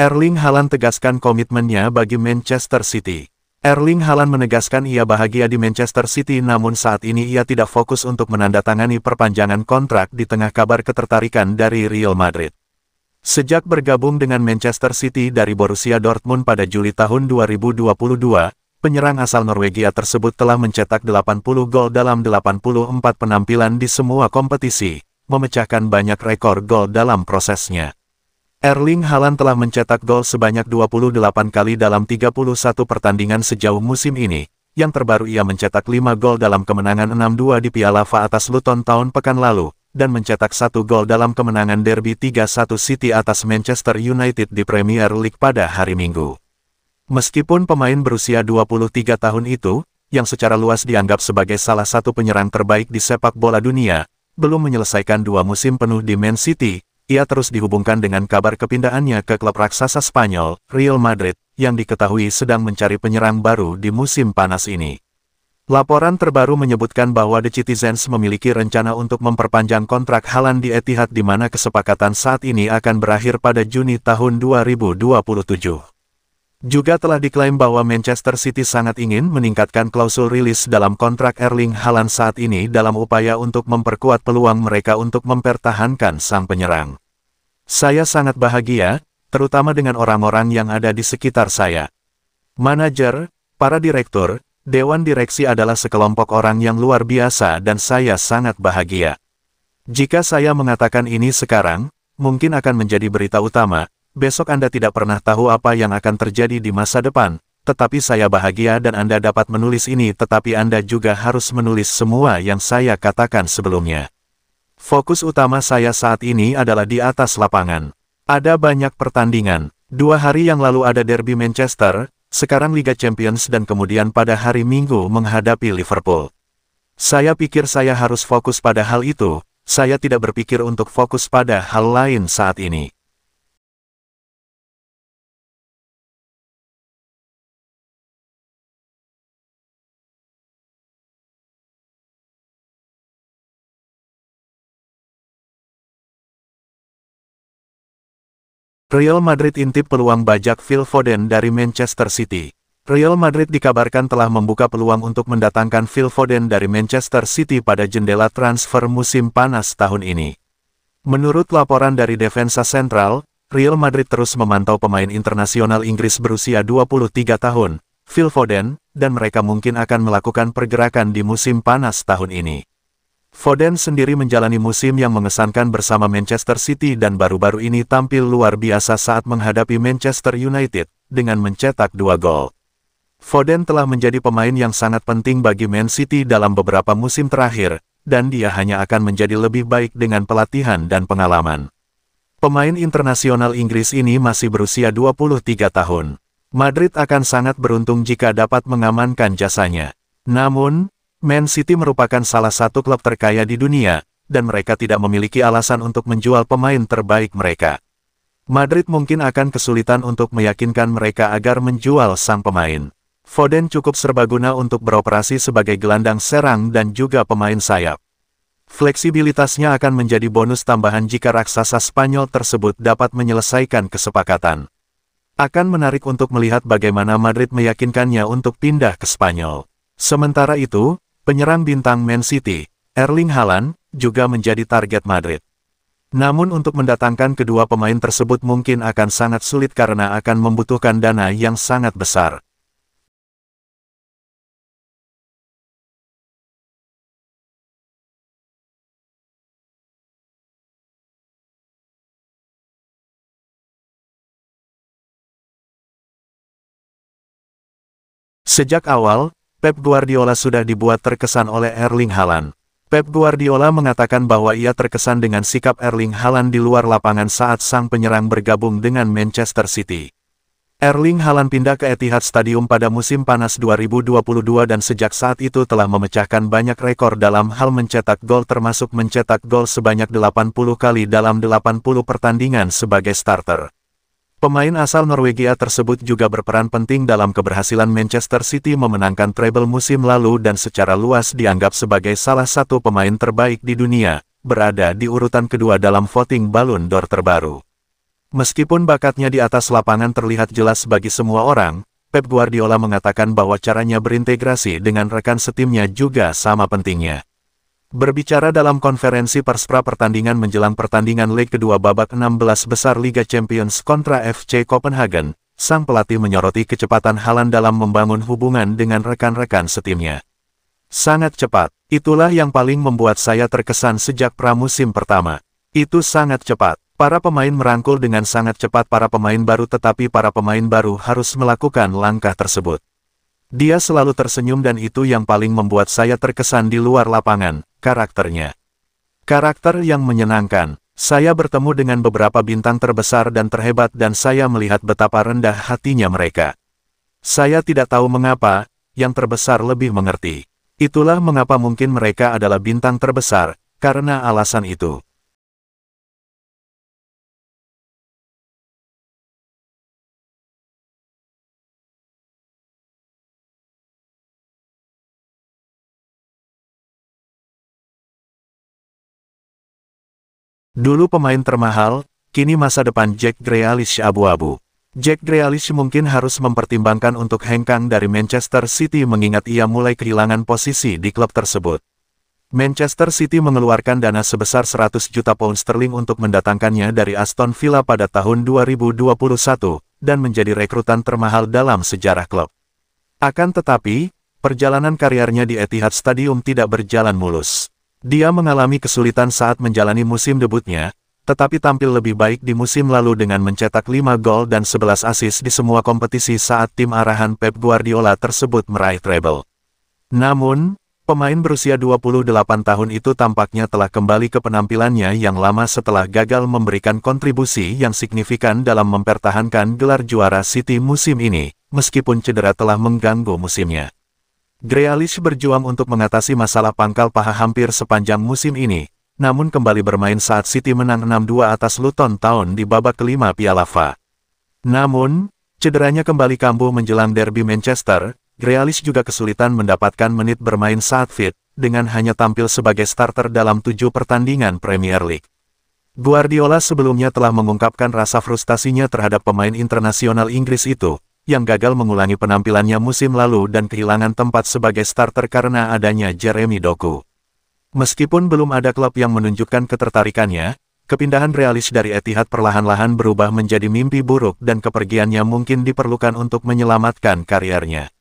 Erling Haaland tegaskan komitmennya bagi Manchester City. Erling Haaland menegaskan ia bahagia di Manchester City namun saat ini ia tidak fokus untuk menandatangani perpanjangan kontrak di tengah kabar ketertarikan dari Real Madrid. Sejak bergabung dengan Manchester City dari Borussia Dortmund pada Juli tahun 2022, penyerang asal Norwegia tersebut telah mencetak 80 gol dalam 84 penampilan di semua kompetisi, memecahkan banyak rekor gol dalam prosesnya. Erling Haaland telah mencetak gol sebanyak 28 kali dalam 31 pertandingan sejauh musim ini. Yang terbaru ia mencetak 5 gol dalam kemenangan 6-2 di Piala FA atas Luton tahun pekan lalu, dan mencetak 1 gol dalam kemenangan derby 3-1 City atas Manchester United di Premier League pada hari Minggu. Meskipun pemain berusia 23 tahun itu, yang secara luas dianggap sebagai salah satu penyerang terbaik di sepak bola dunia, belum menyelesaikan dua musim penuh di Man City, ia terus dihubungkan dengan kabar kepindahannya ke klub raksasa Spanyol, Real Madrid, yang diketahui sedang mencari penyerang baru di musim panas ini. Laporan terbaru menyebutkan bahwa The Citizens memiliki rencana untuk memperpanjang kontrak Haaland di Etihad di mana kesepakatan saat ini akan berakhir pada Juni tahun 2027. Juga telah diklaim bahwa Manchester City sangat ingin meningkatkan klausul rilis dalam kontrak Erling Haaland saat ini dalam upaya untuk memperkuat peluang mereka untuk mempertahankan sang penyerang. Saya sangat bahagia, terutama dengan orang-orang yang ada di sekitar saya. Manajer, para direktur, Dewan Direksi adalah sekelompok orang yang luar biasa dan saya sangat bahagia. Jika saya mengatakan ini sekarang, mungkin akan menjadi berita utama, besok Anda tidak pernah tahu apa yang akan terjadi di masa depan, tetapi saya bahagia dan Anda dapat menulis ini tetapi Anda juga harus menulis semua yang saya katakan sebelumnya. Fokus utama saya saat ini adalah di atas lapangan. Ada banyak pertandingan. Dua hari yang lalu ada derby Manchester, sekarang Liga Champions dan kemudian pada hari Minggu menghadapi Liverpool. Saya pikir saya harus fokus pada hal itu, saya tidak berpikir untuk fokus pada hal lain saat ini. Real Madrid intip peluang bajak Phil Foden dari Manchester City. Real Madrid dikabarkan telah membuka peluang untuk mendatangkan Phil Foden dari Manchester City pada jendela transfer musim panas tahun ini. Menurut laporan dari Defensa Central, Real Madrid terus memantau pemain internasional Inggris berusia 23 tahun, Phil Foden, dan mereka mungkin akan melakukan pergerakan di musim panas tahun ini. Foden sendiri menjalani musim yang mengesankan bersama Manchester City dan baru-baru ini tampil luar biasa saat menghadapi Manchester United, dengan mencetak dua gol. Foden telah menjadi pemain yang sangat penting bagi Man City dalam beberapa musim terakhir, dan dia hanya akan menjadi lebih baik dengan pelatihan dan pengalaman. Pemain internasional Inggris ini masih berusia 23 tahun. Madrid akan sangat beruntung jika dapat mengamankan jasanya. Namun, Man City merupakan salah satu klub terkaya di dunia, dan mereka tidak memiliki alasan untuk menjual pemain terbaik mereka. Madrid mungkin akan kesulitan untuk meyakinkan mereka agar menjual sang pemain. Foden cukup serbaguna untuk beroperasi sebagai gelandang serang dan juga pemain sayap. Fleksibilitasnya akan menjadi bonus tambahan jika raksasa Spanyol tersebut dapat menyelesaikan kesepakatan. Akan menarik untuk melihat bagaimana Madrid meyakinkannya untuk pindah ke Spanyol. Sementara itu, Penyerang bintang Man City, Erling Haaland, juga menjadi target Madrid. Namun untuk mendatangkan kedua pemain tersebut mungkin akan sangat sulit karena akan membutuhkan dana yang sangat besar. Sejak awal, Pep Guardiola sudah dibuat terkesan oleh Erling Haaland. Pep Guardiola mengatakan bahwa ia terkesan dengan sikap Erling Haaland di luar lapangan saat sang penyerang bergabung dengan Manchester City. Erling Haaland pindah ke Etihad Stadium pada musim panas 2022 dan sejak saat itu telah memecahkan banyak rekor dalam hal mencetak gol termasuk mencetak gol sebanyak 80 kali dalam 80 pertandingan sebagai starter. Pemain asal Norwegia tersebut juga berperan penting dalam keberhasilan Manchester City memenangkan treble musim lalu dan secara luas dianggap sebagai salah satu pemain terbaik di dunia, berada di urutan kedua dalam voting Ballon d'Or terbaru. Meskipun bakatnya di atas lapangan terlihat jelas bagi semua orang, Pep Guardiola mengatakan bahwa caranya berintegrasi dengan rekan setimnya juga sama pentingnya. Berbicara dalam konferensi pers pra pertandingan menjelang pertandingan leg kedua babak 16 besar Liga Champions kontra FC Copenhagen, sang pelatih menyoroti kecepatan Halan dalam membangun hubungan dengan rekan-rekan setimnya. Sangat cepat, itulah yang paling membuat saya terkesan sejak pramusim pertama. Itu sangat cepat. Para pemain merangkul dengan sangat cepat para pemain baru tetapi para pemain baru harus melakukan langkah tersebut. Dia selalu tersenyum dan itu yang paling membuat saya terkesan di luar lapangan, karakternya. Karakter yang menyenangkan. Saya bertemu dengan beberapa bintang terbesar dan terhebat dan saya melihat betapa rendah hatinya mereka. Saya tidak tahu mengapa, yang terbesar lebih mengerti. Itulah mengapa mungkin mereka adalah bintang terbesar, karena alasan itu. Dulu pemain termahal, kini masa depan Jack Grealish abu-abu. Jack Grealish mungkin harus mempertimbangkan untuk hengkang dari Manchester City mengingat ia mulai kehilangan posisi di klub tersebut. Manchester City mengeluarkan dana sebesar 100 juta pound sterling untuk mendatangkannya dari Aston Villa pada tahun 2021, dan menjadi rekrutan termahal dalam sejarah klub. Akan tetapi, perjalanan karirnya di Etihad Stadium tidak berjalan mulus. Dia mengalami kesulitan saat menjalani musim debutnya, tetapi tampil lebih baik di musim lalu dengan mencetak 5 gol dan 11 assist di semua kompetisi saat tim arahan Pep Guardiola tersebut meraih treble. Namun, pemain berusia 28 tahun itu tampaknya telah kembali ke penampilannya yang lama setelah gagal memberikan kontribusi yang signifikan dalam mempertahankan gelar juara City musim ini, meskipun cedera telah mengganggu musimnya. Grealish berjuang untuk mengatasi masalah pangkal paha hampir sepanjang musim ini, namun kembali bermain saat City menang 6-2 atas Luton Town di babak kelima Piala FA. Namun, cederanya kembali kambuh menjelang derby Manchester, Grealish juga kesulitan mendapatkan menit bermain saat fit, dengan hanya tampil sebagai starter dalam tujuh pertandingan Premier League. Guardiola sebelumnya telah mengungkapkan rasa frustasinya terhadap pemain internasional Inggris itu, yang gagal mengulangi penampilannya musim lalu dan kehilangan tempat sebagai starter karena adanya Jeremy Doku. Meskipun belum ada klub yang menunjukkan ketertarikannya, kepindahan realis dari Etihad perlahan-lahan berubah menjadi mimpi buruk dan kepergiannya mungkin diperlukan untuk menyelamatkan karirnya.